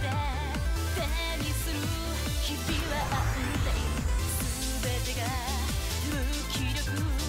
日々は安定全てが無気力。